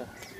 So.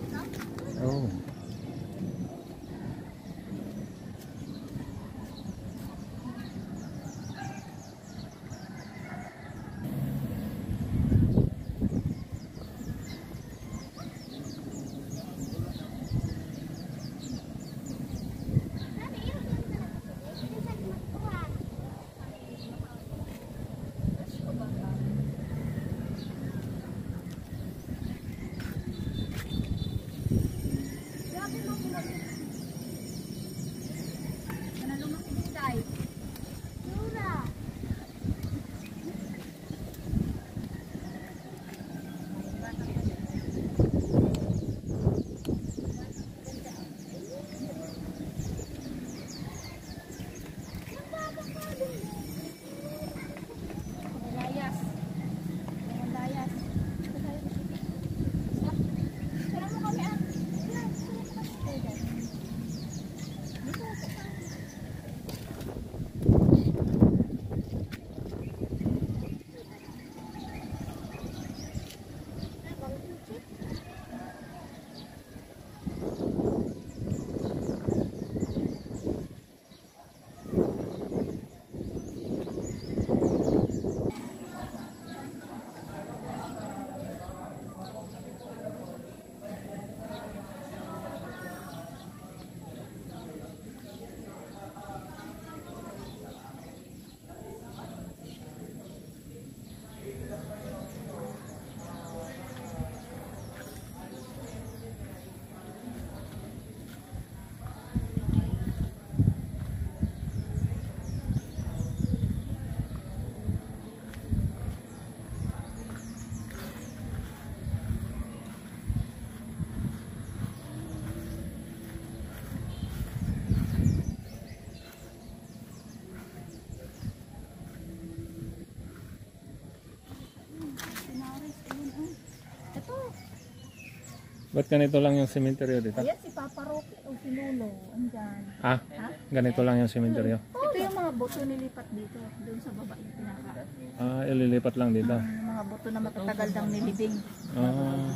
Ba't ganito lang yung sementeryo dito? Ayan si Papa Roque o si Lolo. Andyan. Ah, Ha? ganito lang yung sementeryo. Ito yung mga boto nilipat dito. Doon sa baba yung pinaka. Ah, ililipat lang dito. Yung mga boto na matatagal ng nilibing. Ah,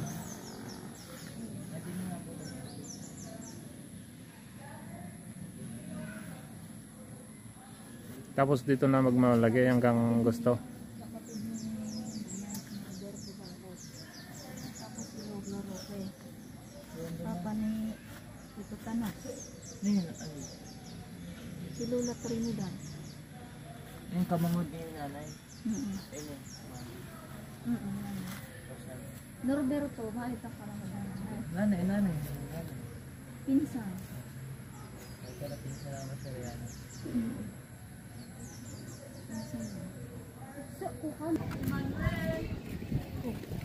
tapos dito na magmalagay hanggang gusto. Tapos si Lolo Roque. Papa ni Tito Tanas. Si Lola Trinidad. Yung kamangod ni nanay. Mm-mm. Ayun. Mm-mm. Norberto, makita ka naman. Nanay, nanay. Nanay. Pinsan. May karating sa naman sa Rihanna. Mm. Pinsan. So, kuha. Si